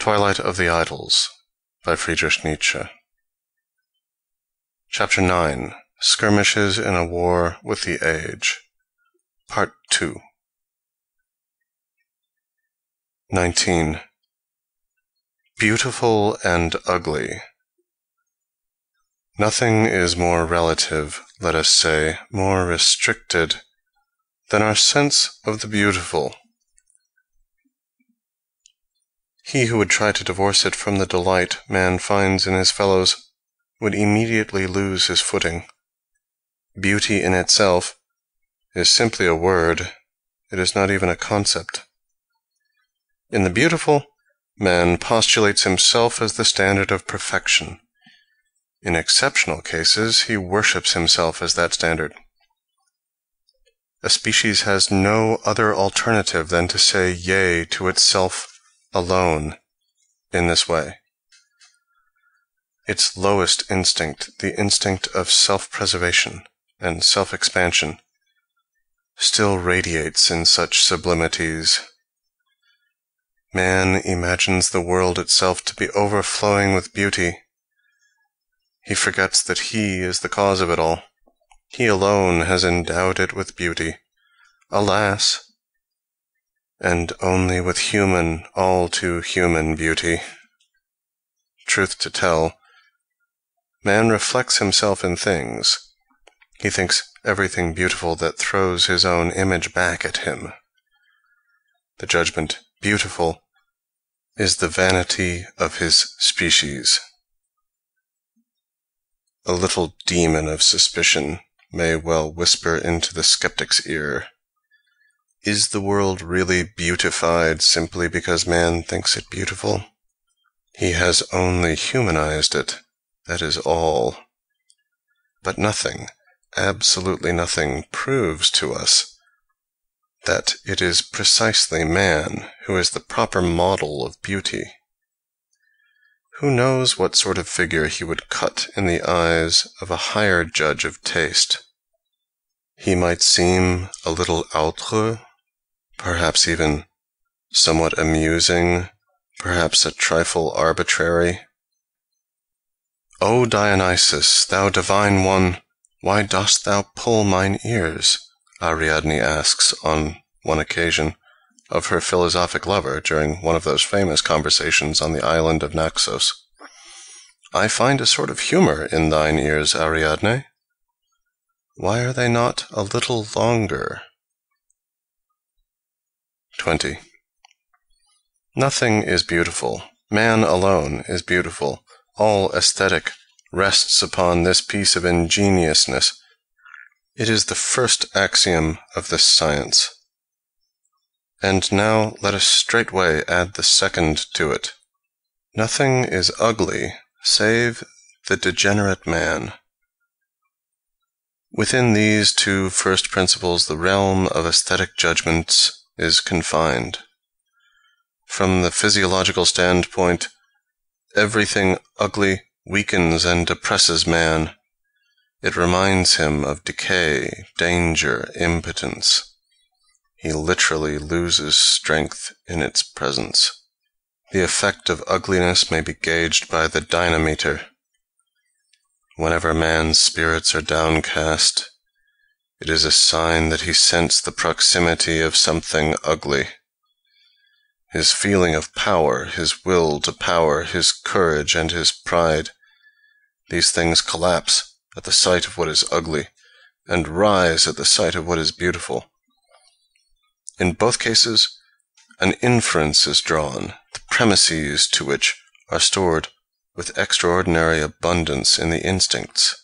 Twilight of the Idols by Friedrich Nietzsche Chapter 9 Skirmishes in a War with the Age Part 2 19. Beautiful and ugly Nothing is more relative, let us say, more restricted, than our sense of the beautiful. He who would try to divorce it from the delight man finds in his fellows would immediately lose his footing. Beauty in itself is simply a word, it is not even a concept. In the beautiful, man postulates himself as the standard of perfection. In exceptional cases, he worships himself as that standard. A species has no other alternative than to say yea to itself alone in this way. Its lowest instinct, the instinct of self-preservation and self-expansion, still radiates in such sublimities. Man imagines the world itself to be overflowing with beauty. He forgets that he is the cause of it all. He alone has endowed it with beauty. Alas! And only with human, all too human beauty. Truth to tell, man reflects himself in things. He thinks everything beautiful that throws his own image back at him. The judgment beautiful is the vanity of his species. A little demon of suspicion may well whisper into the skeptic's ear is the world really beautified simply because man thinks it beautiful? He has only humanized it, that is all. But nothing, absolutely nothing, proves to us that it is precisely man who is the proper model of beauty. Who knows what sort of figure he would cut in the eyes of a higher judge of taste? He might seem a little outre perhaps even somewhat amusing, perhaps a trifle arbitrary. O Dionysus, thou divine one, why dost thou pull mine ears? Ariadne asks on one occasion of her philosophic lover during one of those famous conversations on the island of Naxos. I find a sort of humor in thine ears, Ariadne. Why are they not a little longer? 20. Nothing is beautiful. Man alone is beautiful. All aesthetic rests upon this piece of ingenuousness. It is the first axiom of this science. And now let us straightway add the second to it. Nothing is ugly save the degenerate man. Within these two first principles the realm of aesthetic judgments is confined. From the physiological standpoint, everything ugly weakens and depresses man. It reminds him of decay, danger, impotence. He literally loses strength in its presence. The effect of ugliness may be gauged by the dynamometer. Whenever man's spirits are downcast, it is a sign that he scents the proximity of something ugly. His feeling of power, his will to power, his courage and his pride, these things collapse at the sight of what is ugly, and rise at the sight of what is beautiful. In both cases, an inference is drawn, the premises to which are stored with extraordinary abundance in the instincts.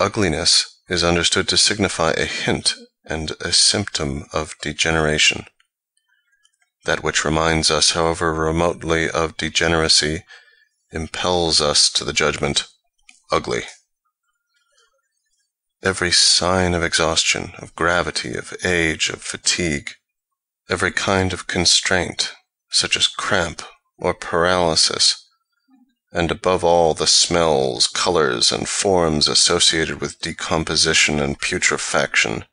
Ugliness is understood to signify a hint and a symptom of degeneration. That which reminds us, however remotely, of degeneracy impels us to the judgment ugly. Every sign of exhaustion, of gravity, of age, of fatigue, every kind of constraint, such as cramp or paralysis, and above all the smells, colors, and forms associated with decomposition and putrefaction,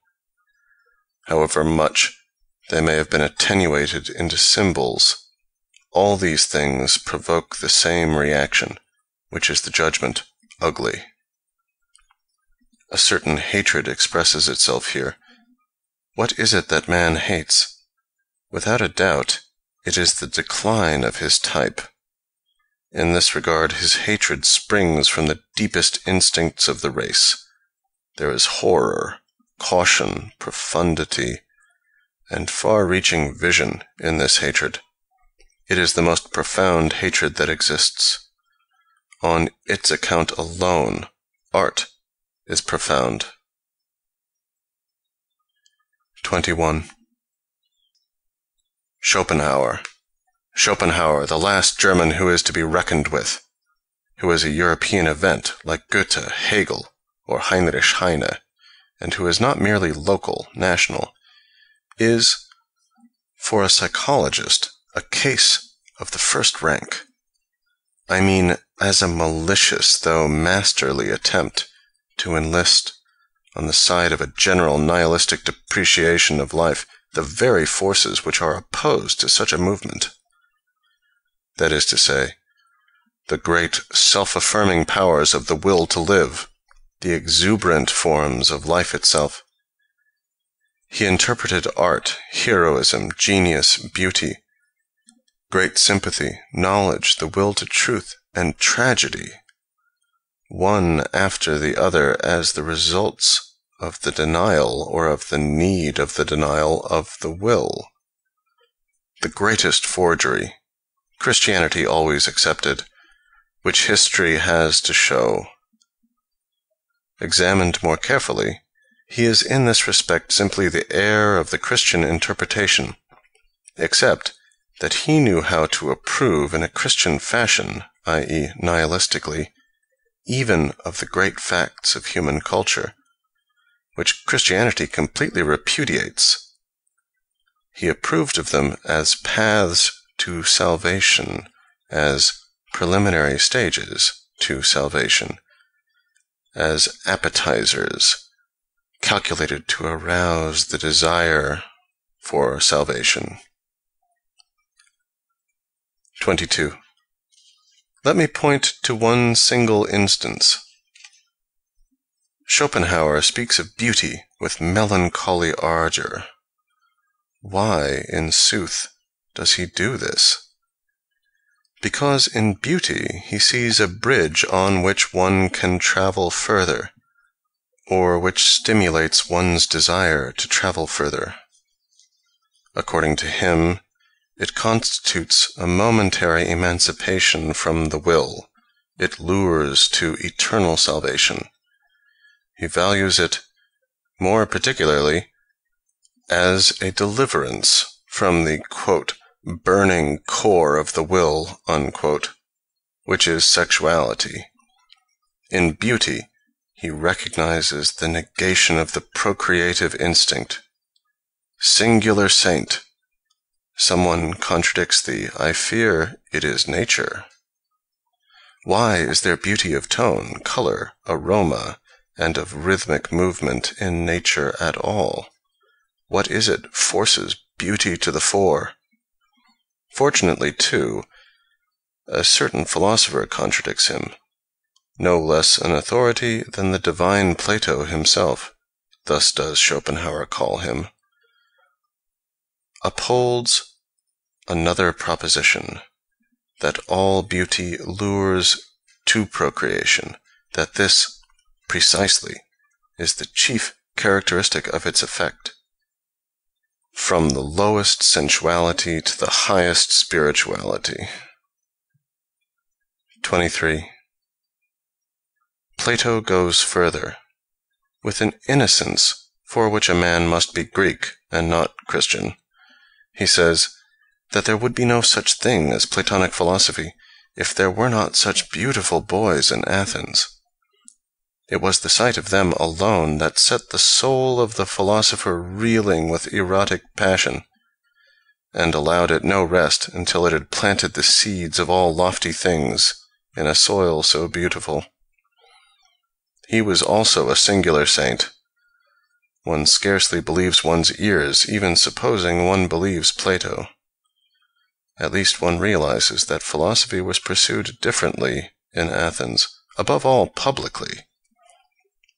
however much they may have been attenuated into symbols, all these things provoke the same reaction, which is the judgment ugly. A certain hatred expresses itself here. What is it that man hates? Without a doubt, it is the decline of his type. In this regard, his hatred springs from the deepest instincts of the race. There is horror, caution, profundity, and far-reaching vision in this hatred. It is the most profound hatred that exists. On its account alone, art is profound. 21. Schopenhauer. Schopenhauer, the last German who is to be reckoned with, who is a European event like Goethe, Hegel, or Heinrich Heine, and who is not merely local, national, is, for a psychologist, a case of the first rank. I mean, as a malicious though masterly attempt to enlist, on the side of a general nihilistic depreciation of life, the very forces which are opposed to such a movement. That is to say, the great self-affirming powers of the will to live, the exuberant forms of life itself, he interpreted art, heroism, genius, beauty, great sympathy, knowledge, the will to truth, and tragedy, one after the other as the results of the denial or of the need of the denial of the will. The greatest forgery, Christianity always accepted, which history has to show. Examined more carefully, he is in this respect simply the heir of the Christian interpretation, except that he knew how to approve in a Christian fashion, i.e., nihilistically, even of the great facts of human culture, which Christianity completely repudiates. He approved of them as paths to salvation, as preliminary stages to salvation, as appetizers calculated to arouse the desire for salvation. 22. Let me point to one single instance. Schopenhauer speaks of beauty with melancholy ardor. Why, in sooth, does he do this? Because in beauty he sees a bridge on which one can travel further, or which stimulates one's desire to travel further. According to him, it constitutes a momentary emancipation from the will; it lures to eternal salvation. He values it, more particularly, as a deliverance from the quote, burning core of the will, unquote, which is sexuality. In beauty, he recognizes the negation of the procreative instinct. Singular saint! Someone contradicts thee, I fear it is nature. Why is there beauty of tone, color, aroma, and of rhythmic movement in nature at all? What is it forces beauty to the fore? Fortunately, too, a certain philosopher contradicts him no less an authority than the divine Plato himself thus does Schopenhauer call him upholds another proposition, that all beauty lures to procreation, that this, precisely, is the chief characteristic of its effect. From the lowest sensuality to the highest spirituality. 23. Plato goes further. With an innocence for which a man must be Greek and not Christian, he says that there would be no such thing as Platonic philosophy if there were not such beautiful boys in Athens. It was the sight of them alone that set the soul of the philosopher reeling with erotic passion, and allowed it no rest until it had planted the seeds of all lofty things in a soil so beautiful. He was also a singular saint. One scarcely believes one's ears, even supposing one believes Plato. at least one realizes that philosophy was pursued differently in Athens, above all publicly.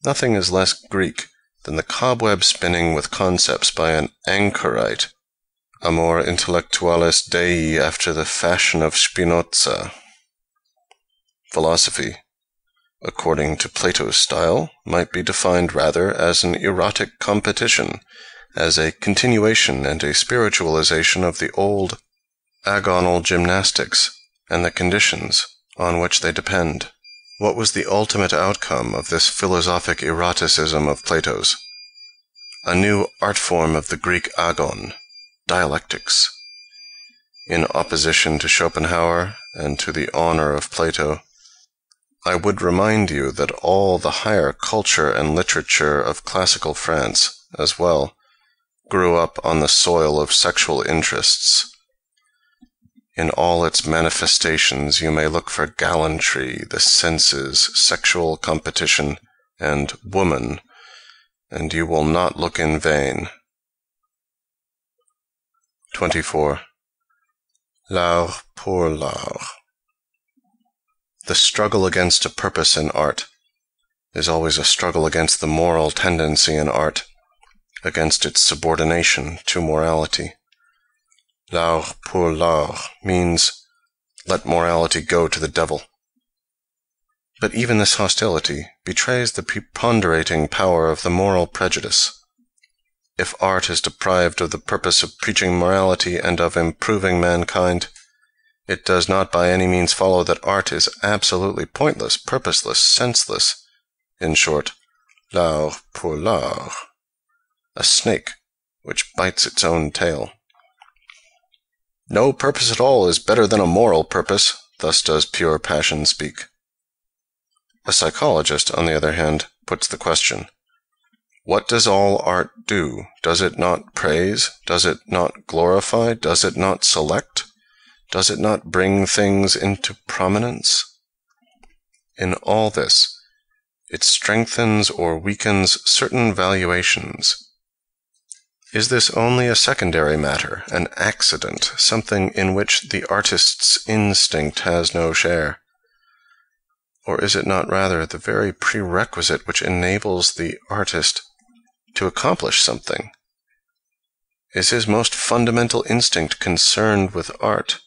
Nothing is less Greek than the cobweb spinning with concepts by an anchorite, amor intellectualis Dei after the fashion of Spinoza. Philosophy, according to Plato's style, might be defined rather as an erotic competition, as a continuation and a spiritualization of the old agonal gymnastics and the conditions on which they depend. What was the ultimate outcome of this philosophic eroticism of Plato's? A new art form of the Greek agon, dialectics. In opposition to Schopenhauer and to the honor of Plato, I would remind you that all the higher culture and literature of classical France, as well, grew up on the soil of sexual interests in all its manifestations you may look for gallantry, the senses, sexual competition, and woman, and you will not look in vain. 24. L'art pour l'art. The struggle against a purpose in art is always a struggle against the moral tendency in art, against its subordination to morality. L'art pour l'art means let morality go to the devil. But even this hostility betrays the preponderating power of the moral prejudice. If art is deprived of the purpose of preaching morality and of improving mankind, it does not by any means follow that art is absolutely pointless, purposeless, senseless, in short, l'art pour l'art, a snake which bites its own tail. No purpose at all is better than a moral purpose, thus does pure passion speak. A psychologist, on the other hand, puts the question, What does all art do? Does it not praise? Does it not glorify? Does it not select? Does it not bring things into prominence? In all this, it strengthens or weakens certain valuations, is this only a secondary matter, an accident, something in which the artist's instinct has no share? Or is it not rather the very prerequisite which enables the artist to accomplish something? Is his most fundamental instinct concerned with art?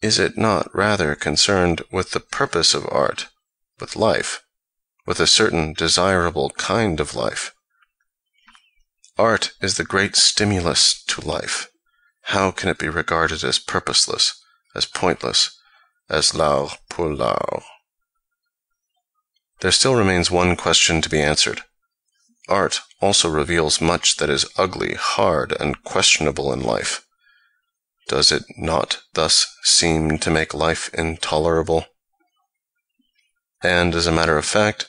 Is it not rather concerned with the purpose of art, with life, with a certain desirable kind of life? Art is the great stimulus to life. How can it be regarded as purposeless, as pointless, as l'art pour l'art? There still remains one question to be answered. Art also reveals much that is ugly, hard, and questionable in life. Does it not thus seem to make life intolerable? And, as a matter of fact,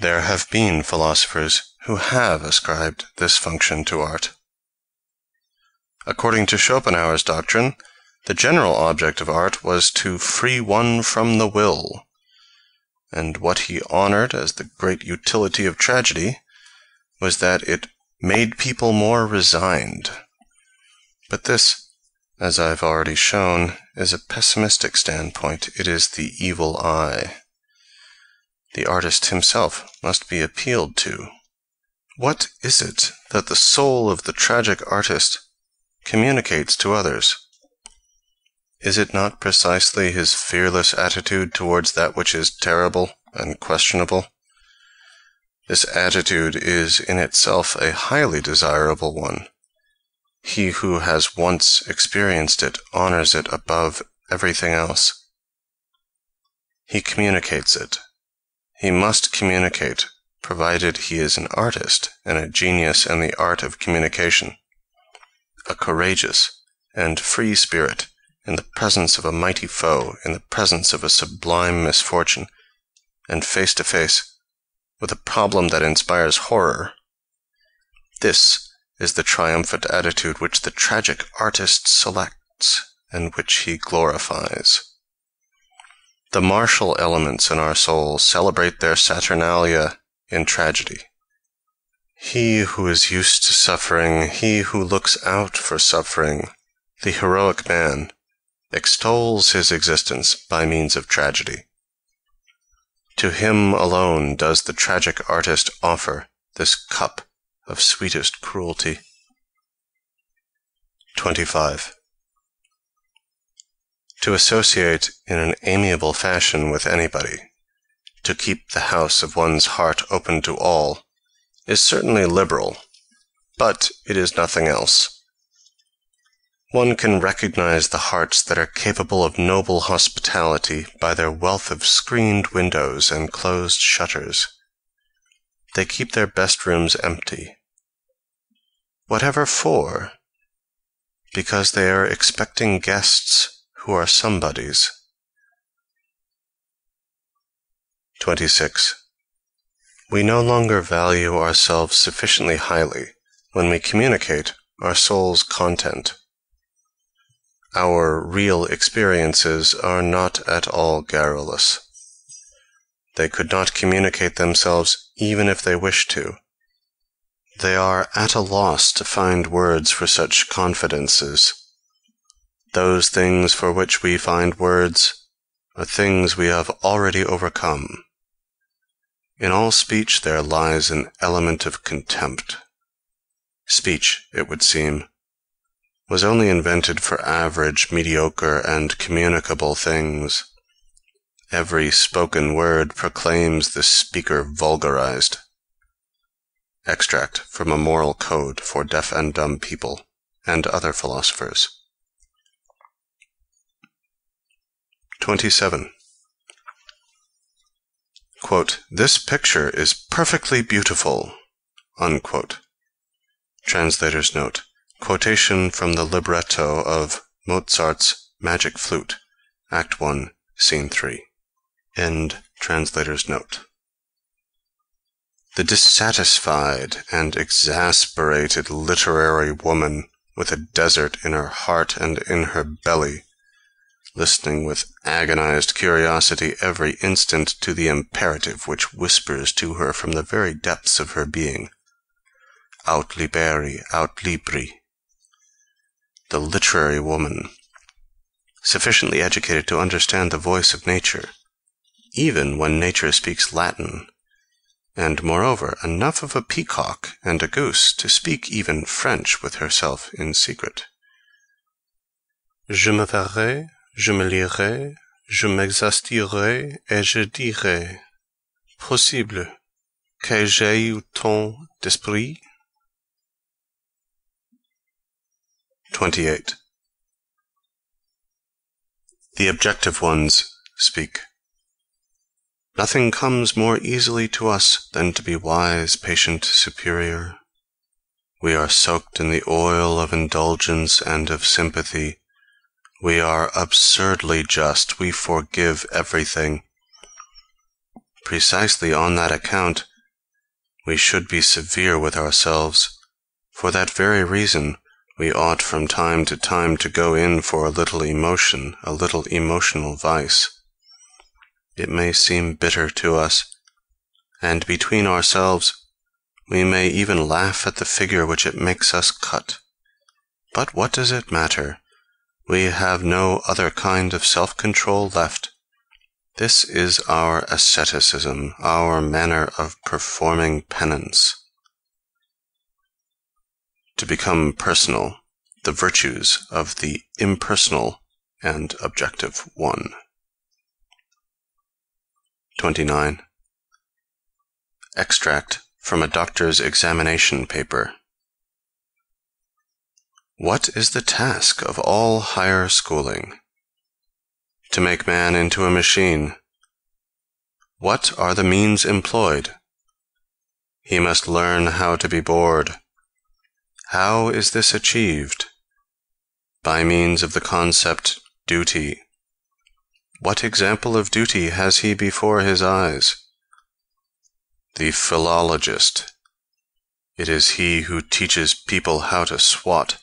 there have been philosophers who have ascribed this function to art. According to Schopenhauer's doctrine, the general object of art was to free one from the will, and what he honored as the great utility of tragedy was that it made people more resigned. But this, as I've already shown, is a pessimistic standpoint. It is the evil eye. The artist himself must be appealed to what is it that the soul of the tragic artist communicates to others? Is it not precisely his fearless attitude towards that which is terrible and questionable? This attitude is in itself a highly desirable one. He who has once experienced it honors it above everything else. He communicates it. He must communicate provided he is an artist and a genius in the art of communication, a courageous and free spirit in the presence of a mighty foe, in the presence of a sublime misfortune, and face to face with a problem that inspires horror. This is the triumphant attitude which the tragic artist selects and which he glorifies. The martial elements in our soul celebrate their Saturnalia in tragedy. He who is used to suffering, he who looks out for suffering, The heroic man extols his existence by means of tragedy. To him alone does the tragic artist offer this cup of sweetest cruelty. 25. To associate in an amiable fashion with anybody, to keep the house of one's heart open to all, is certainly liberal, but it is nothing else. One can recognize the hearts that are capable of noble hospitality by their wealth of screened windows and closed shutters. They keep their best rooms empty. Whatever for? Because they are expecting guests who are somebodies. 26. We no longer value ourselves sufficiently highly when we communicate our soul's content our real experiences are not at all garrulous. They could not communicate themselves even if they wished to. They are at a loss to find words for such confidences. Those things for which we find words are things we have already overcome. In all speech there lies an element of contempt. Speech, it would seem, was only invented for average, mediocre, and communicable things. Every spoken word proclaims the speaker vulgarized. Extract from a moral code for deaf and dumb people and other philosophers. 27. Quote, this picture is perfectly beautiful. Unquote. Translator's note. Quotation from the libretto of Mozart's Magic Flute, Act 1, Scene 3. End translator's note. The dissatisfied and exasperated literary woman with a desert in her heart and in her belly, listening with agonized curiosity every instant to the imperative which whispers to her from the very depths of her being, Aut liberi, aut libri. The literary woman, sufficiently educated to understand the voice of nature, even when nature speaks Latin, and moreover enough of a peacock and a goose to speak even French with herself in secret. Je me verrai, je me lirai, je m'extasierai, et je dirai, possible que j'aie eu tant d'esprit 28. The objective ones speak. Nothing comes more easily to us than to be wise, patient, superior. We are soaked in the oil of indulgence and of sympathy. We are absurdly just. We forgive everything. Precisely on that account, we should be severe with ourselves. For that very reason, we ought from time to time to go in for a little emotion, a little emotional vice. It may seem bitter to us, and between ourselves we may even laugh at the figure which it makes us cut. But what does it matter? We have no other kind of self-control left. This is our asceticism, our manner of performing penance to become personal, the virtues of the impersonal and objective one. 29. Extract from a doctor's examination paper. What is the task of all higher schooling? To make man into a machine. What are the means employed? He must learn how to be bored, how is this achieved? By means of the concept duty. What example of duty has he before his eyes? The philologist. It is he who teaches people how to swat.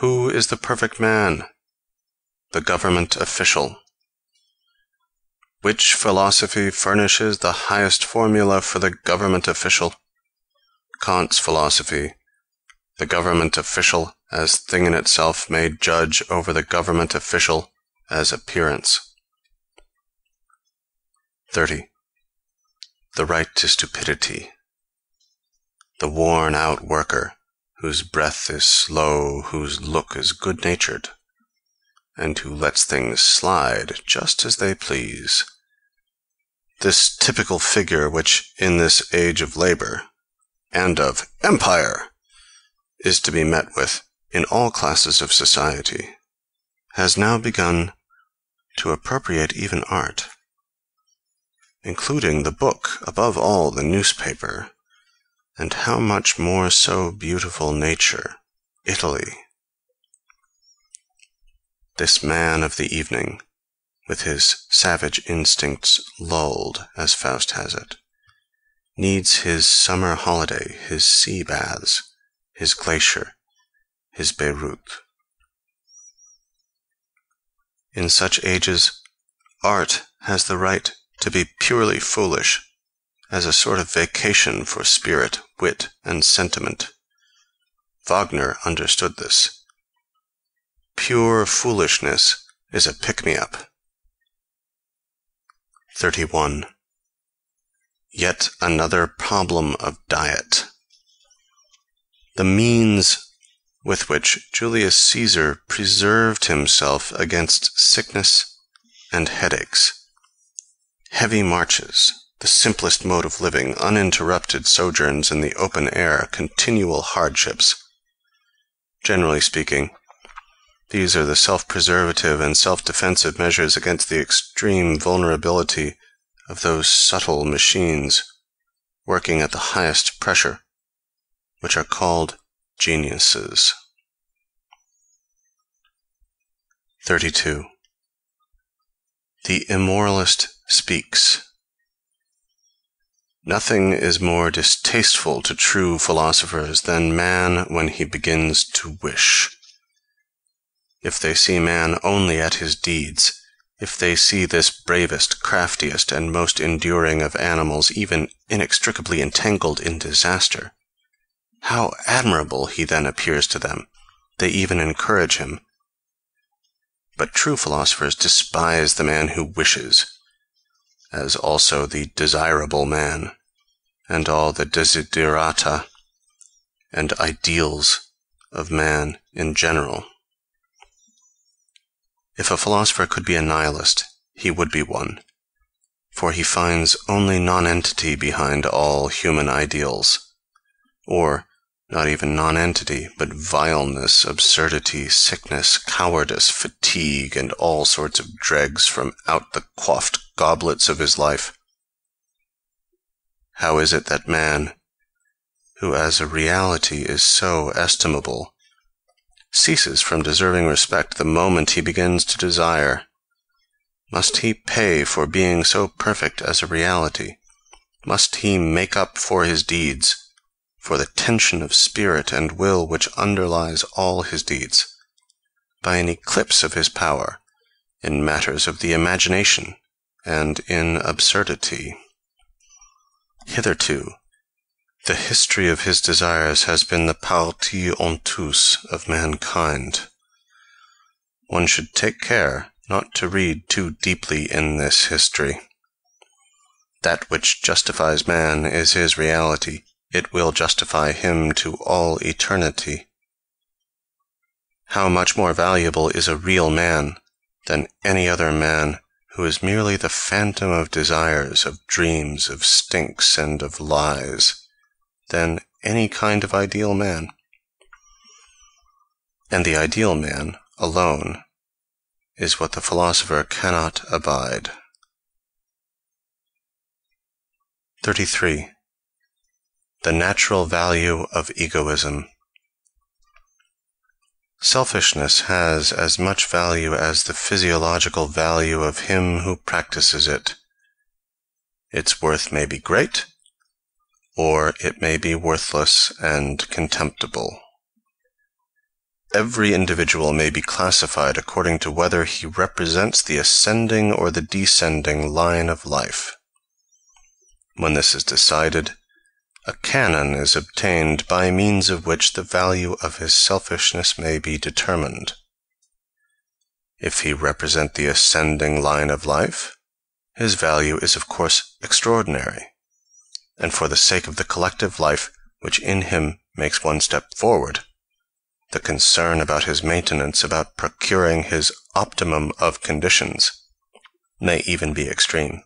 Who is the perfect man? The government official. Which philosophy furnishes the highest formula for the government official? Kant's philosophy the government official as thing in itself may judge over the government official as appearance. 30. The right to stupidity. The worn out worker, whose breath is slow, whose look is good natured, and who lets things slide just as they please. This typical figure, which in this age of labor and of empire is to be met with in all classes of society, has now begun to appropriate even art including the book, above all the newspaper, and how much more so beautiful nature, Italy. This man of the evening, with his savage instincts lulled, as Faust has it, needs his summer holiday, his sea baths, his glacier, his Bayreuth. In such ages, art has the right to be purely foolish, as a sort of vacation for spirit, wit, and sentiment. Wagner understood this. Pure foolishness is a pick-me-up. 31. Yet another problem of diet. The means with which Julius Caesar preserved himself against sickness and headaches Heavy marches, the simplest mode of living, uninterrupted sojourns in the open air, continual hardships. Generally speaking, these are the self-preservative and self-defensive measures against the extreme vulnerability of those subtle machines working at the highest pressure, which are called geniuses. 32. The immoralist speaks. Nothing is more distasteful to true philosophers than man when he begins to wish. If they see man only at his deeds, if they see this bravest, craftiest, and most enduring of animals even inextricably entangled in disaster, how admirable he then appears to them! They even encourage him. But true philosophers despise the man who wishes, as also the desirable man, and all the desiderata and ideals of man in general. If a philosopher could be a nihilist, he would be one, for he finds only nonentity behind all human ideals, or not even nonentity, but vileness, absurdity, sickness, cowardice, fatigue, and all sorts of dregs from out the quaffed goblets of his life. How is it that man, who as a reality is so estimable, ceases from deserving respect the moment he begins to desire? Must he pay for being so perfect as a reality? Must he make up for his deeds? for the tension of spirit and will which underlies all his deeds, by an eclipse of his power in matters of the imagination and in absurdity. Hitherto, the history of his desires has been the partie honteuse of mankind. One should take care not to read too deeply in this history. That which justifies man is his reality, it will justify him to all eternity. How much more valuable is a real man than any other man who is merely the phantom of desires, of dreams, of stinks, and of lies, than any kind of ideal man. And the ideal man alone is what the philosopher cannot abide. 33. The natural value of egoism. Selfishness has as much value as the physiological value of him who practices it. Its worth may be great, or it may be worthless and contemptible. Every individual may be classified according to whether he represents the ascending or the descending line of life. When this is decided, a canon is obtained by means of which the value of his selfishness may be determined. If he represent the ascending line of life, his value is of course extraordinary, and for the sake of the collective life which in him makes one step forward, the concern about his maintenance, about procuring his optimum of conditions, may even be extreme.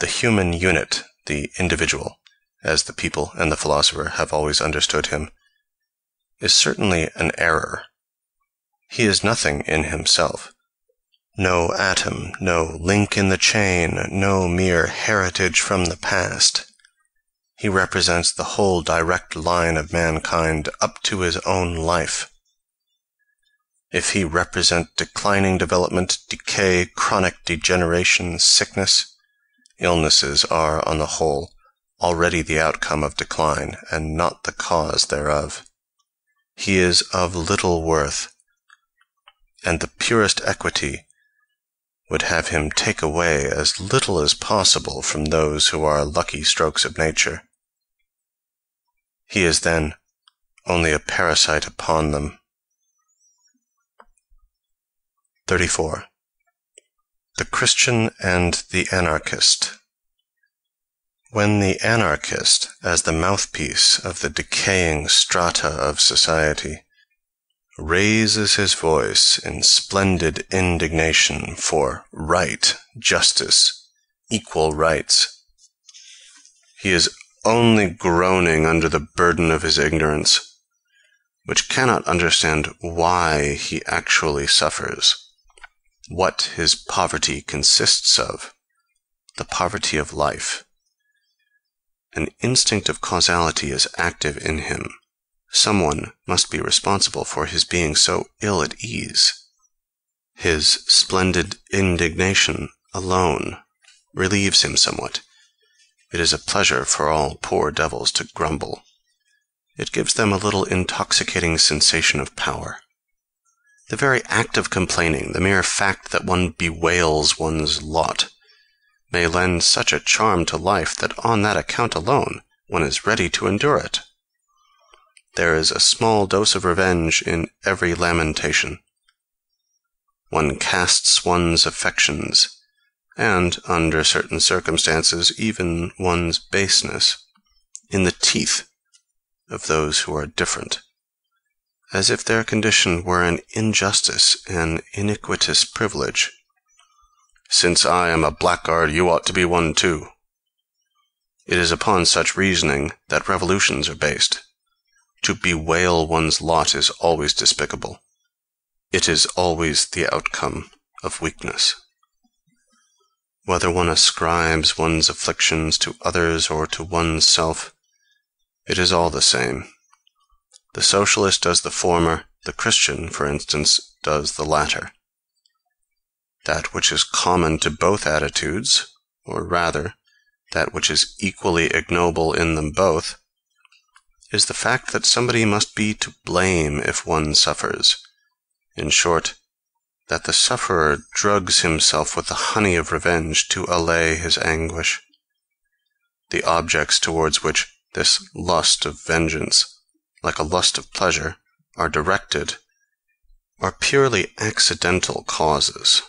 The human unit, the individual, as the people and the philosopher have always understood him, is certainly an error. He is nothing in himself, no atom, no link in the chain, no mere heritage from the past. He represents the whole direct line of mankind up to his own life. If he represent declining development, decay, chronic degeneration, sickness, illnesses are, on the whole, already the outcome of decline, and not the cause thereof. He is of little worth, and the purest equity would have him take away as little as possible from those who are lucky strokes of nature. He is then only a parasite upon them. 34. The Christian and the Anarchist when the anarchist, as the mouthpiece of the decaying strata of society, raises his voice in splendid indignation for right, justice, equal rights, he is only groaning under the burden of his ignorance, which cannot understand why he actually suffers, what his poverty consists of, the poverty of life an instinct of causality is active in him. Someone must be responsible for his being so ill at ease. His splendid indignation alone relieves him somewhat. It is a pleasure for all poor devils to grumble. It gives them a little intoxicating sensation of power. The very act of complaining, the mere fact that one bewails one's lot, may lend such a charm to life that on that account alone one is ready to endure it. There is a small dose of revenge in every lamentation. One casts one's affections, and, under certain circumstances, even one's baseness, in the teeth of those who are different, as if their condition were an injustice, an iniquitous privilege. Since I am a blackguard, you ought to be one too. It is upon such reasoning that revolutions are based. To bewail one's lot is always despicable. It is always the outcome of weakness. Whether one ascribes one's afflictions to others or to one's self, it is all the same. The socialist does the former, the Christian, for instance, does the latter that which is common to both attitudes, or rather, that which is equally ignoble in them both, is the fact that somebody must be to blame if one suffers. In short, that the sufferer drugs himself with the honey of revenge to allay his anguish. The objects towards which this lust of vengeance, like a lust of pleasure, are directed, are purely accidental causes.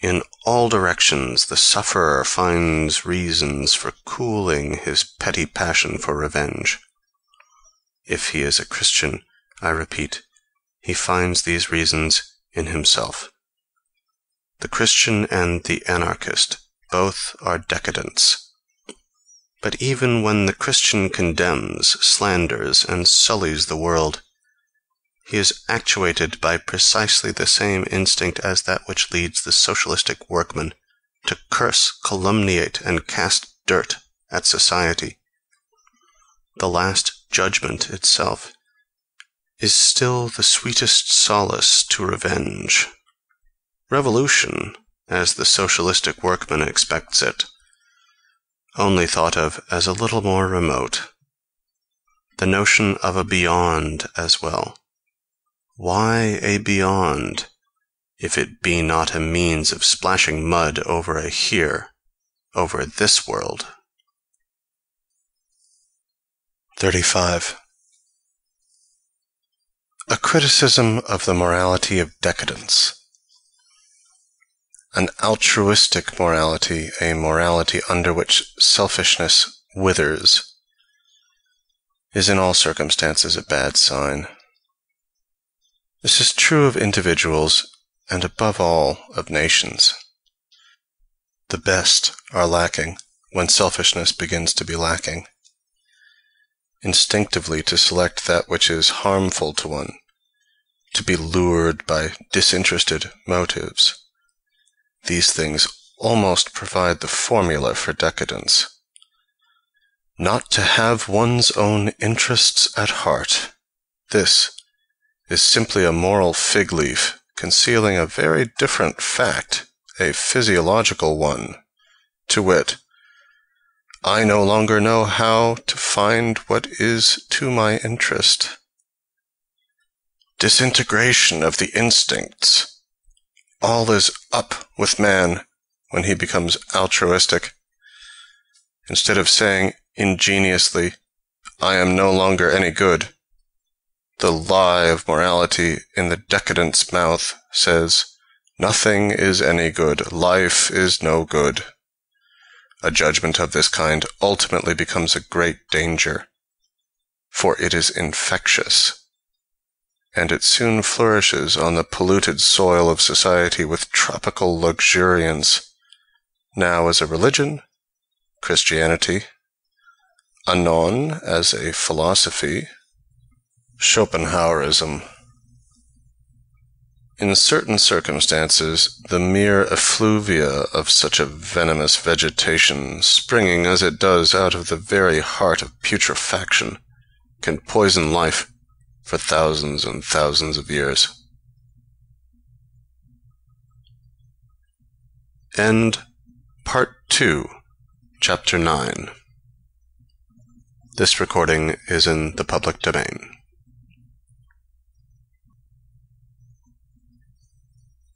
In all directions the sufferer finds reasons for cooling his petty passion for revenge. If he is a Christian, I repeat, he finds these reasons in himself. The Christian and the anarchist both are decadents. But even when the Christian condemns, slanders, and sullies the world, he is actuated by precisely the same instinct as that which leads the socialistic workman to curse, calumniate, and cast dirt at society. The last judgment itself is still the sweetest solace to revenge. Revolution, as the socialistic workman expects it, only thought of as a little more remote. The notion of a beyond as well why a beyond, if it be not a means of splashing mud over a here, over this world? 35. A criticism of the morality of decadence. An altruistic morality, a morality under which selfishness withers, is in all circumstances a bad sign. This is true of individuals, and above all of nations. The best are lacking when selfishness begins to be lacking instinctively to select that which is harmful to one, to be lured by disinterested motives. These things almost provide the formula for decadence. Not to have one's own interests at heart. This is simply a moral fig leaf concealing a very different fact, a physiological one, to wit, I no longer know how to find what is to my interest. Disintegration of the instincts. All is up with man when he becomes altruistic. Instead of saying ingeniously, I am no longer any good, the lie of morality in the decadent's mouth says, Nothing is any good, life is no good. A judgment of this kind ultimately becomes a great danger, for it is infectious, and it soon flourishes on the polluted soil of society with tropical luxuriance, now as a religion, Christianity, anon as a philosophy, Schopenhauerism. In certain circumstances, the mere effluvia of such a venomous vegetation, springing as it does out of the very heart of putrefaction, can poison life for thousands and thousands of years. End Part 2, Chapter 9. This recording is in the public domain.